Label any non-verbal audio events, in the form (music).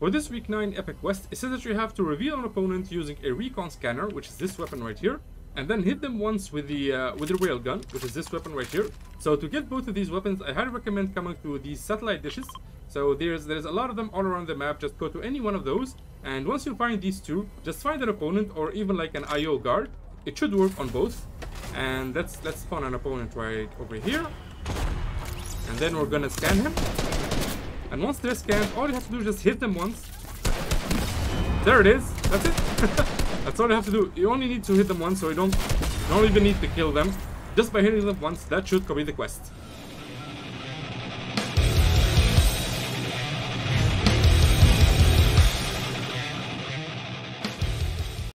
For this week 9 epic quest, it says that you have to reveal an opponent using a recon scanner, which is this weapon right here, and then hit them once with the uh, with the railgun, which is this weapon right here. So to get both of these weapons, I highly recommend coming to these satellite dishes. So there's there's a lot of them all around the map. Just go to any one of those, and once you find these two, just find an opponent or even like an IO guard. It should work on both. And let's let's spawn an opponent right over here. And then we're gonna scan him. And once they're scanned, all you have to do is just hit them once. There it is. That's it. (laughs) That's all you have to do. You only need to hit them once, so you don't, you don't even need to kill them. Just by hitting them once, that should complete the quest.